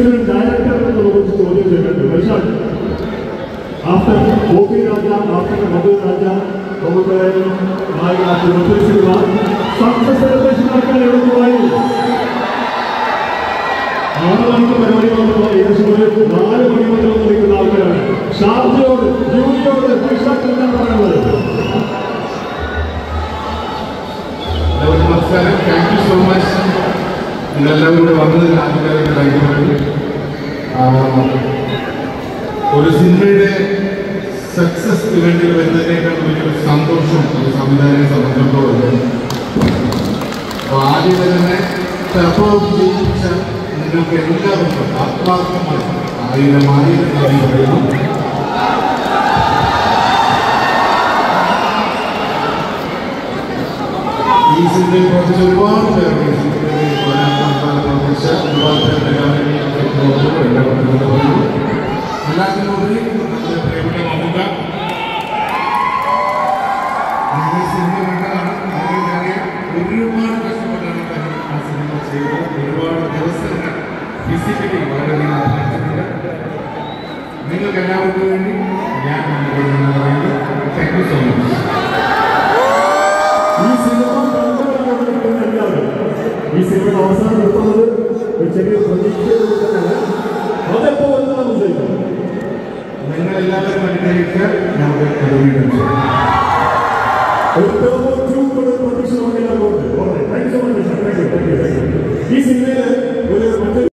ഇതിനൊരു ഡയറക്ടർ നമുക്ക് ചോദ്യം ചെയ്യേണ്ടത് വൈശാഖ് ആഫ്റ്റർ ഗോപി രാജ ആഫ്റ്റർ മധു രാജ നമുക്ക് നായിക സിനിമ സക്സസ് സെലിബ്രേഷൻ നടക്കാൻ എവിടെ പോയി? ആറ് മണിക്ക് പരിപാടി വന്നപ്പോൾ ഏകദേശം ഒരു നാല് മണി മുതൽ വന്ന് നിൽക്കുന്ന ആൾക്കാരാണ്. ഷാർജയോട് ജൂലിയോട് എന്താണ് പറയുന്നത്? നമസ്കാരം. താങ്ക് യു സോ മച്ച് നിങ്ങളെല്ലാം കൂടെ വന്നതിൽ താങ്ക് ഒരു സിനിമയുടെ സക്സസ് വേണ്ടി വരുന്നതിനേക്കാൾ വലിയൊരു സന്തോഷം ഒരു സംവിധായകനെ സംബന്ധിച്ചിടത്തോളം. ആദ്യം തന്നെ ജീവിച്ച നിങ്ങൾക്ക് എല്ലാവർക്കും ആത്മാർത്ഥമായി ആയിരം ആയിരം നന്ദി പറയുന്നു. ഈ സിനിമയിൽ പ്രവർത്തിച്ച ഒരുപാട് പേരുണ്ട്. ഒരുപാട് പേരുടെ വളരെയധികം അധ്വാനിച്ചിട്ടുണ്ട് നിങ്ങൾക്ക് എല്ലാവർക്കും വേണ്ടി ഞാൻ നിങ്ങൾക്ക് പറയുന്നത് താങ്ക് യു സോ മച്ച് ഈ സിനിമ കണ്ടുകൊണ്ടാണ് നിൽക്കുന്ന എല്ലാവരും ഈ സിനിമയുടെ അവസാനം ನಿರ್ಮಿತ ನಾವು ಕಡಿಮೆ